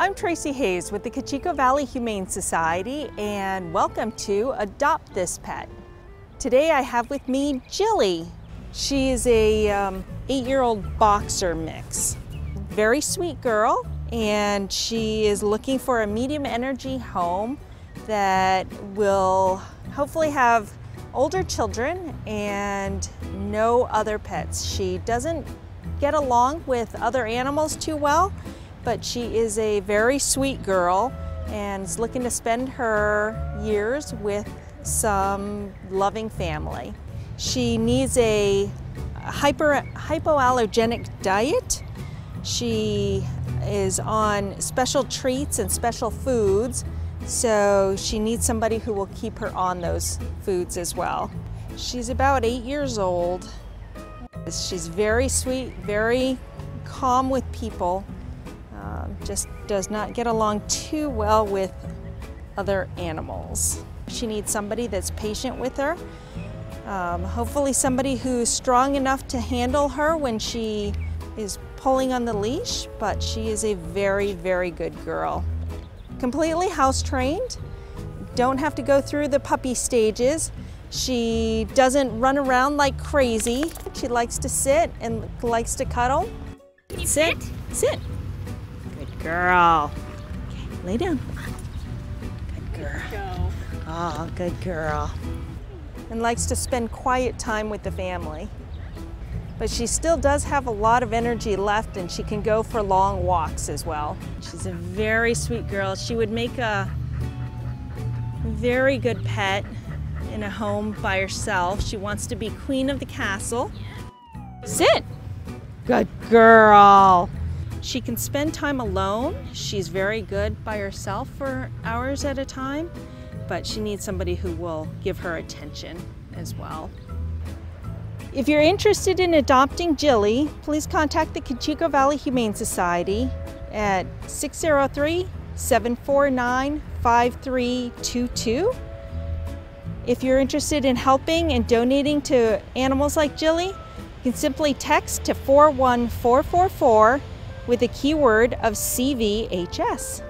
I'm Tracy Hayes with the Cocheco Valley Humane Society and welcome to Adopt This Pet. Today I have with me Jilly. She is a um, eight-year-old boxer mix. Very sweet girl and she is looking for a medium energy home that will hopefully have older children and no other pets. She doesn't get along with other animals too well, but she is a very sweet girl and is looking to spend her years with some loving family. She needs a hyper, hypoallergenic diet. She is on special treats and special foods, so she needs somebody who will keep her on those foods as well. She's about eight years old. She's very sweet, very calm with people, um, just does not get along too well with other animals. She needs somebody that's patient with her, um, hopefully somebody who's strong enough to handle her when she is pulling on the leash, but she is a very, very good girl. Completely house trained, don't have to go through the puppy stages. She doesn't run around like crazy. She likes to sit and likes to cuddle. Sit? Sit. Girl. Okay, lay down. Good girl. Go. Oh, good girl. And likes to spend quiet time with the family. But she still does have a lot of energy left and she can go for long walks as well. She's a very sweet girl. She would make a very good pet in a home by herself. She wants to be queen of the castle. Sit. Good girl. She can spend time alone. She's very good by herself for hours at a time, but she needs somebody who will give her attention as well. If you're interested in adopting Jilly, please contact the Cocheco Valley Humane Society at 603 749 5322 if you're interested in helping and donating to animals like Jilly, you can simply text to 41444 with the keyword of CVHS.